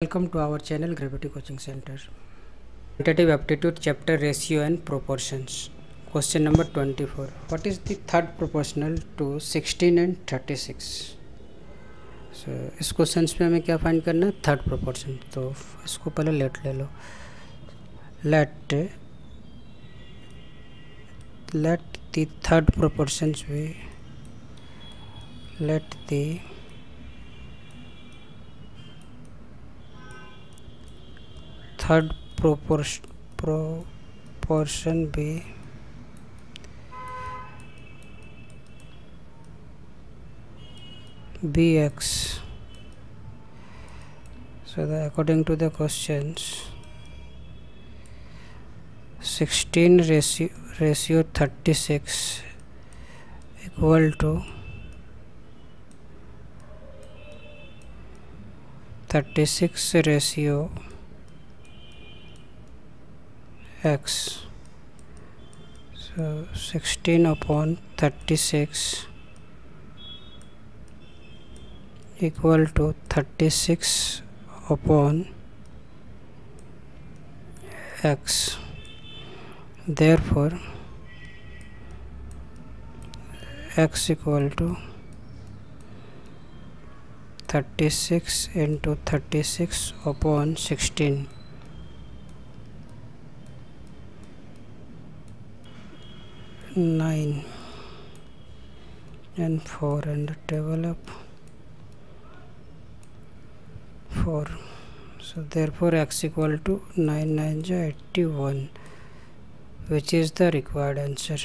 Welcome to our channel Gravity Coaching Center. Tentative aptitude chapter ratio and proportions. Question number 24. What is the third proportional to 16 and 36? So इस question में हमें क्या find करना है third proportion तो इसको पहले लेट ले लो let let the third proportions be let the third proportion भी be X so the according to the question sixteen ratio thirty six equal to thirty six ratio x. So 16 upon 36 equal to 36 upon x. Therefore x equal to 36 into 36 upon 16 9 and 4 and develop 4 so therefore x equal to 9 9 81 which is the required answer